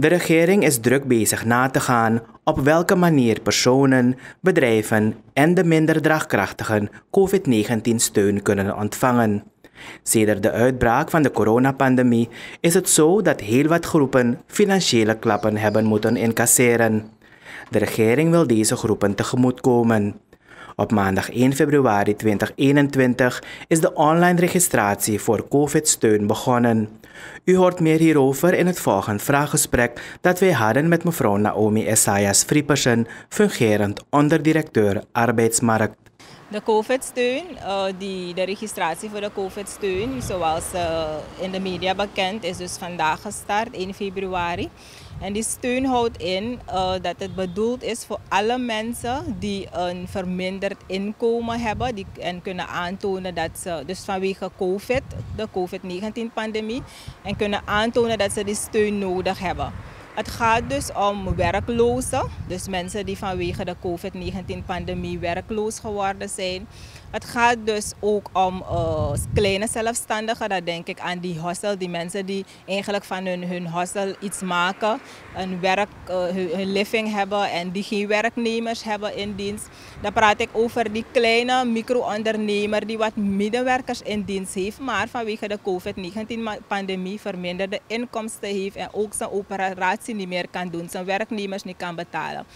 De regering is druk bezig na te gaan op welke manier personen, bedrijven en de minder draagkrachtigen COVID-19 steun kunnen ontvangen. Sedert de uitbraak van de coronapandemie is het zo dat heel wat groepen financiële klappen hebben moeten incasseren. De regering wil deze groepen tegemoetkomen. Op maandag 1 februari 2021 is de online registratie voor COVID-steun begonnen. U hoort meer hierover in het volgende vraaggesprek dat wij hadden met mevrouw Naomi Esaias Friepersen, fungerend onderdirecteur arbeidsmarkt. De COVID-steun, uh, die, de registratie voor de COVID-steun, zoals uh, in de media bekend, is dus vandaag gestart, 1 februari. En die steun houdt in uh, dat het bedoeld is voor alle mensen die een verminderd inkomen hebben die, en kunnen aantonen dat ze, dus vanwege COVID, de COVID-19-pandemie, en kunnen aantonen dat ze die steun nodig hebben. Het gaat dus om werklozen, dus mensen die vanwege de COVID-19-pandemie werkloos geworden zijn. Het gaat dus ook om uh, kleine zelfstandigen. Dat denk ik aan die hostel, die mensen die eigenlijk van hun, hun hostel iets maken, een werk, uh, hun, living hebben en die geen werknemers hebben in dienst. Dan praat ik over die kleine micro-ondernemer die wat middenwerkers in dienst heeft, maar vanwege de COVID-19-pandemie verminderde inkomsten heeft en ook zijn operatie niet meer kan doen, zijn werknemers niet kan betalen.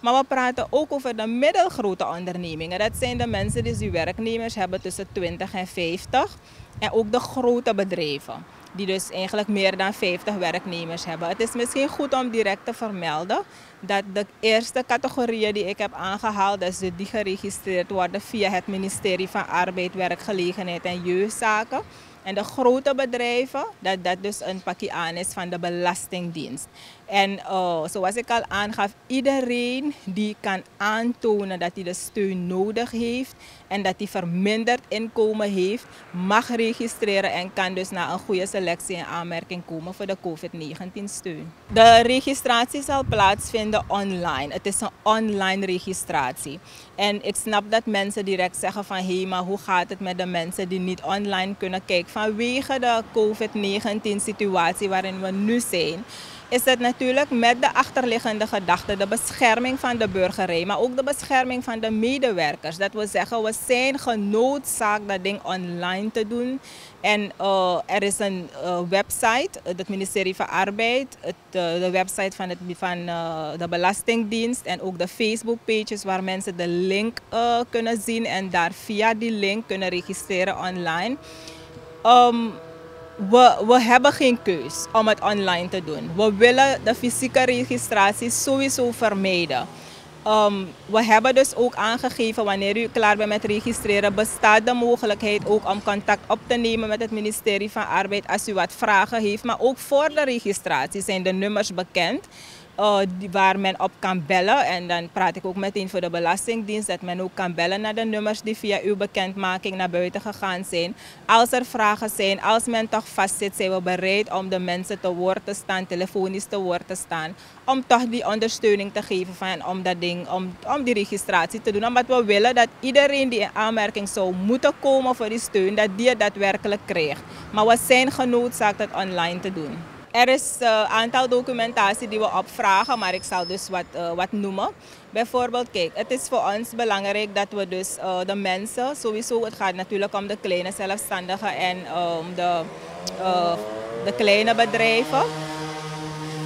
Maar we praten ook over de middelgrote ondernemingen. Dat zijn de mensen die werknemers hebben tussen 20 en 50. En ook de grote bedrijven, die dus eigenlijk meer dan 50 werknemers hebben. Het is misschien goed om direct te vermelden dat de eerste categorieën die ik heb aangehaald, dus die geregistreerd worden via het ministerie van Arbeid, Werkgelegenheid en Jeugdzaken. En de grote bedrijven, dat dat dus een pakje aan is van de Belastingdienst. En uh, zoals ik al aangaf, iedereen die kan aantonen dat hij de steun nodig heeft en dat hij verminderd inkomen heeft, mag registreren en kan dus na een goede selectie in aanmerking komen voor de COVID-19 steun. De registratie zal plaatsvinden online. Het is een online registratie. En ik snap dat mensen direct zeggen van hé, hey, maar hoe gaat het met de mensen die niet online kunnen kijken vanwege de COVID-19 situatie waarin we nu zijn is het natuurlijk met de achterliggende gedachte de bescherming van de burgerij, maar ook de bescherming van de medewerkers. Dat wil zeggen, we zijn genoodzaakt dat ding online te doen. En uh, er is een uh, website, het ministerie van Arbeid, het, de website van, het, van de Belastingdienst en ook de Facebook pages waar mensen de link kunnen zien en daar via die link kunnen registreren online. Um, we, we hebben geen keus om het online te doen. We willen de fysieke registratie sowieso vermijden. Um, we hebben dus ook aangegeven wanneer u klaar bent met registreren, bestaat de mogelijkheid ook om contact op te nemen met het ministerie van Arbeid als u wat vragen heeft. Maar ook voor de registratie zijn de nummers bekend uh, waar men op kan bellen. En dan praat ik ook meteen voor de Belastingdienst dat men ook kan bellen naar de nummers die via uw bekendmaking naar buiten gegaan zijn. Als er vragen zijn, als men toch vastzit, zijn we bereid om de mensen te woord te staan, telefonisch te woord te staan. Om toch die ondersteuning te geven van, om, dat ding, om, om die registratie te doen. Omdat we willen dat iedereen die in aanmerking zou moeten komen voor die steun, dat die het daadwerkelijk krijgt. Maar we zijn genoodzaakt het online te doen. Er is een uh, aantal documentatie die we opvragen, maar ik zal dus wat, uh, wat noemen. Bijvoorbeeld, kijk, het is voor ons belangrijk dat we dus uh, de mensen, sowieso, het gaat natuurlijk om de kleine zelfstandigen en um, de, de kleine bedrijven,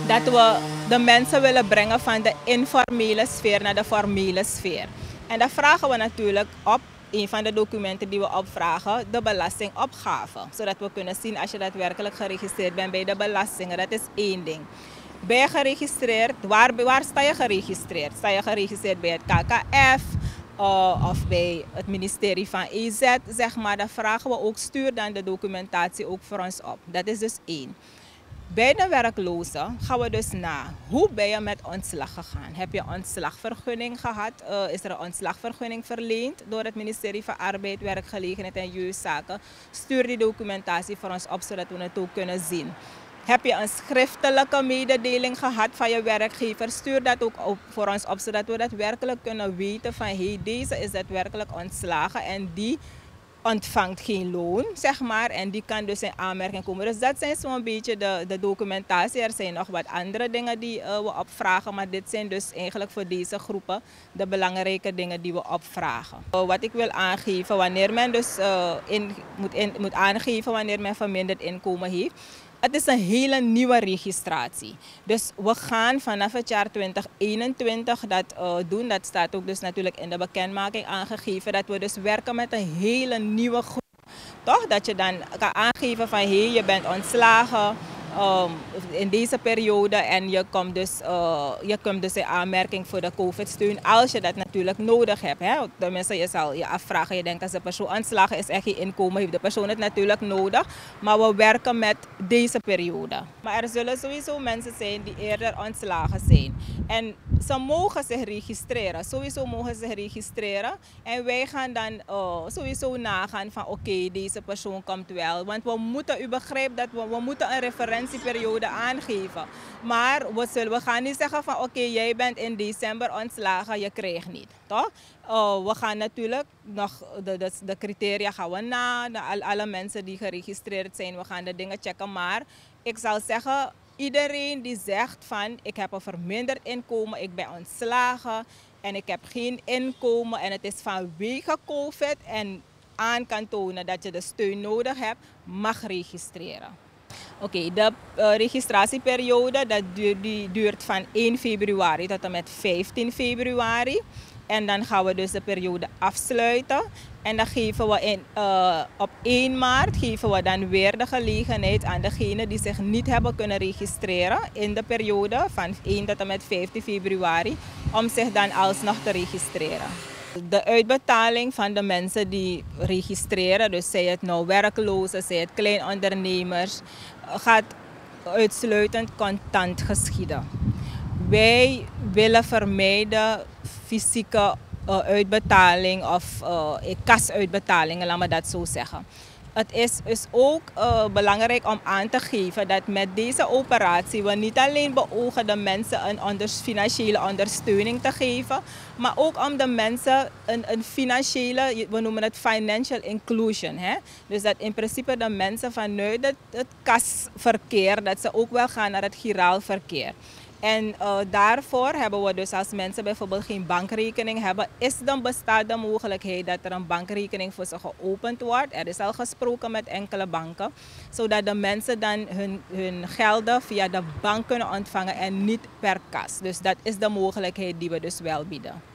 dat we de mensen willen brengen van de informele sfeer naar de formele sfeer. En dat vragen we natuurlijk op een van de documenten die we opvragen, de belastingopgave. Zodat we kunnen zien als je daadwerkelijk geregistreerd bent bij de belastingen. Dat is één ding. Ben je geregistreerd? Waar, waar sta je geregistreerd? Sta je geregistreerd bij het KKF? Uh, of bij het ministerie van EZ, zeg maar, dan vragen we ook, stuur dan de documentatie ook voor ons op. Dat is dus één. Bij de werklozen gaan we dus na. Hoe ben je met ontslag gegaan? Heb je ontslagvergunning gehad? Uh, is er een ontslagvergunning verleend door het ministerie van Arbeid, Werkgelegenheid en Jeugdzaken? Stuur die documentatie voor ons op zodat we het ook kunnen zien. Heb je een schriftelijke mededeling gehad van je werkgever? Stuur dat ook op voor ons op zodat we daadwerkelijk kunnen weten van hey, deze is daadwerkelijk ontslagen en die ontvangt geen loon, zeg maar. En die kan dus in aanmerking komen. Dus dat zijn zo'n beetje de, de documentatie. Er zijn nog wat andere dingen die uh, we opvragen. Maar dit zijn dus eigenlijk voor deze groepen de belangrijke dingen die we opvragen. Uh, wat ik wil aangeven, wanneer men dus uh, in, moet, moet aangeven wanneer men verminderd inkomen heeft. Het is een hele nieuwe registratie. Dus we gaan vanaf het jaar 2021 dat uh, doen. Dat staat ook dus natuurlijk in de bekendmaking aangegeven. Dat we dus werken met een hele nieuwe groep. Toch? Dat je dan kan aangeven van hé, je bent ontslagen um, in deze periode en je komt, dus, uh, je komt dus in aanmerking voor de COVID-steun als je dat natuurlijk nodig hebt. Hè? Tenminste, je zal je afvragen, je denkt als de persoon ontslagen is, echt geen inkomen, heeft de persoon het natuurlijk nodig. Maar we werken met deze periode. Maar er zullen sowieso mensen zijn die eerder ontslagen zijn. En ze mogen zich registreren, sowieso mogen ze zich registreren. En wij gaan dan uh, sowieso nagaan van oké, deze persoon komt wel. Want we moeten, u begrijpt dat we, we moeten een referentieperiode aangeven. Maar we, zullen, we gaan niet zeggen van oké, jij bent in december ontslagen, je krijgt niet. Toch? Uh, we gaan natuurlijk nog de, de, de criteria gaan we na, alle mensen die geregistreerd zijn, we gaan de dingen checken. Maar ik zal zeggen, iedereen die zegt van ik heb een verminderd inkomen, ik ben ontslagen en ik heb geen inkomen en het is vanwege COVID en aan kan tonen dat je de steun nodig hebt, mag registreren. Oké, de uh, registratieperiode dat duurt van 1 februari tot en met 15 februari. En dan gaan we dus de periode afsluiten. En dan geven we in, uh, op 1 maart geven we dan weer de gelegenheid aan degenen die zich niet hebben kunnen registreren in de periode van 1 tot en met 15 februari om zich dan alsnog te registreren. De uitbetaling van de mensen die registreren, dus zij het nou werklozen, zij het kleinondernemers, gaat uitsluitend contant geschieden. Wij willen vermijden fysieke uh, uitbetaling of uh, kasuitbetalingen, laat me dat zo zeggen. Het is, is ook belangrijk om aan te geven dat met deze operatie we niet alleen beogen de mensen een financiële ondersteuning te geven, maar ook om de mensen een, een financiële, we noemen het financial inclusion. Hè? Dus dat in principe de mensen vanuit het, het kasverkeer, dat ze ook wel gaan naar het giraal verkeer. En uh, daarvoor hebben we dus als mensen bijvoorbeeld geen bankrekening hebben, is dan bestaat de mogelijkheid dat er een bankrekening voor ze geopend wordt. Er is al gesproken met enkele banken, zodat de mensen dan hun, hun gelden via de bank kunnen ontvangen en niet per kas. Dus dat is de mogelijkheid die we dus wel bieden.